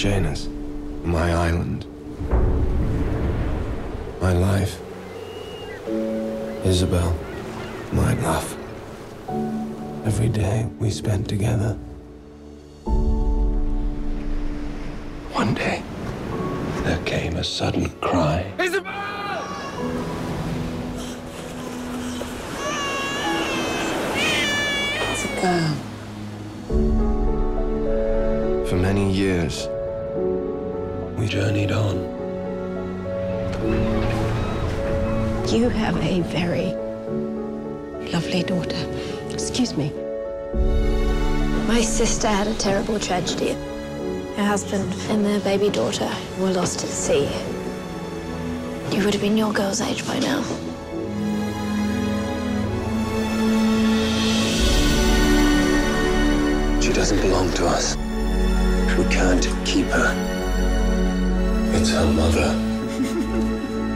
Janus, my island, my life. Isabel, my love. Every day we spent together. One day, there came a sudden cry. Isabel! a girl. For many years, we journeyed on. You have a very lovely daughter. Excuse me. My sister had a terrible tragedy. Her husband and their baby daughter were lost at sea. You would have been your girl's age by now. She doesn't belong to us. We can't keep her. It's her mother.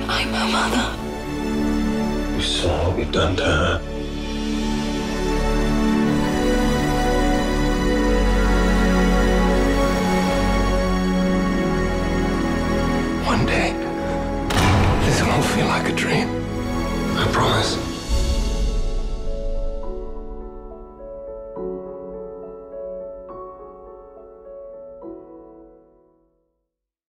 I'm her mother. You saw what we've done to her. One day, this won't feel like a dream. I promise.